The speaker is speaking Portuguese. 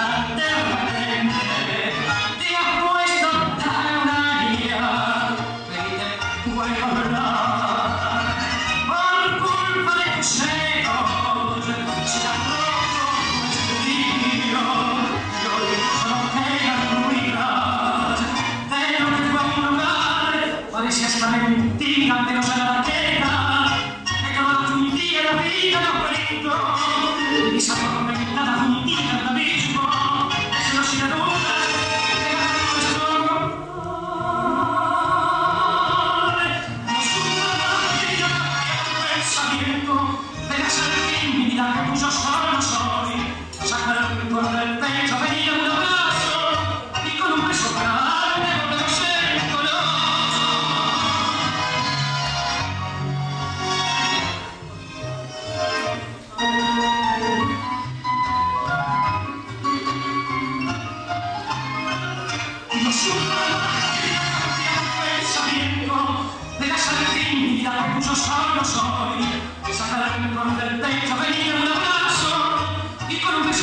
And pensamiento, de la